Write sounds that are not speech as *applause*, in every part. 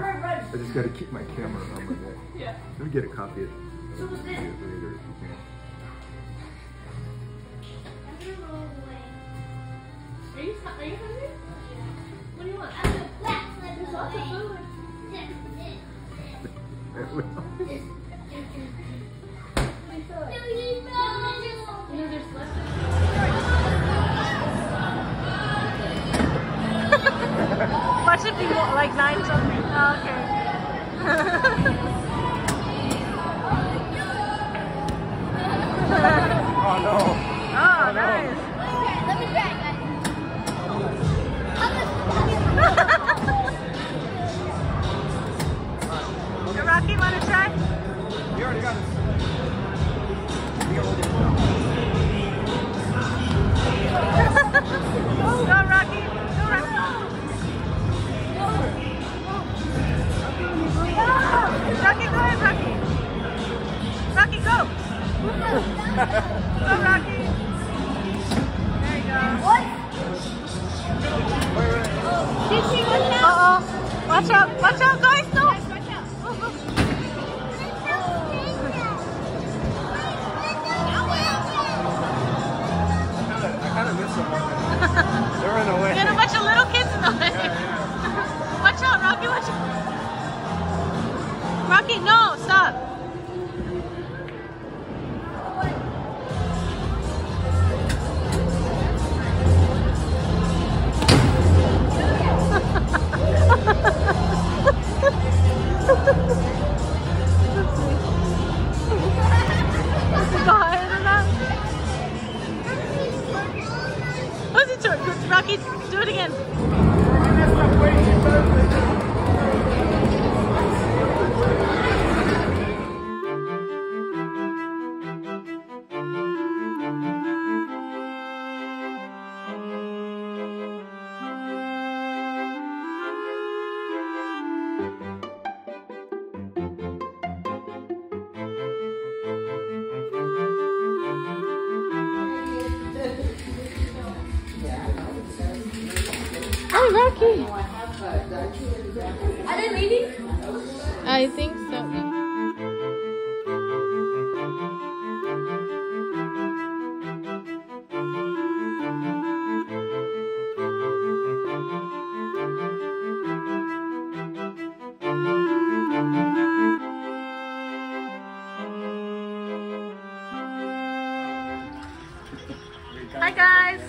I just gotta keep my camera on my neck. *laughs* Yeah. Let me get a copy of So what's this? it later if you can. Are you, are you hungry? What do you want? There's lots of food. That *laughs* will- Be more, like nine something? Oh, okay. Oh *laughs* Go. Uh-oh. Watch out. Watch out, guys. No. I kind of miss them. They're running away. Get a bunch of little kids in the way. *laughs* watch out, Rocky. Watch out. Rocky, no. Stop. Again. Rocky. Are they leaving? I think so. Hi guys.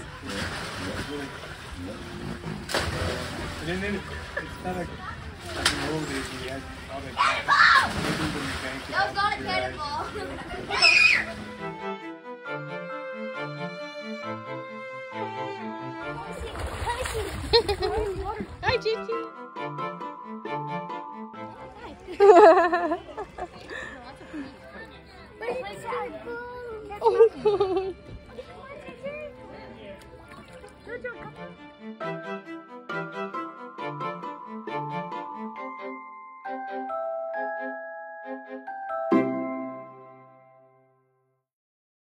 And then it's kind of like in the old days when you had all that. Maybe when you banked it That was not a cannonball. Hi, Gigi. But it's so cool. oh,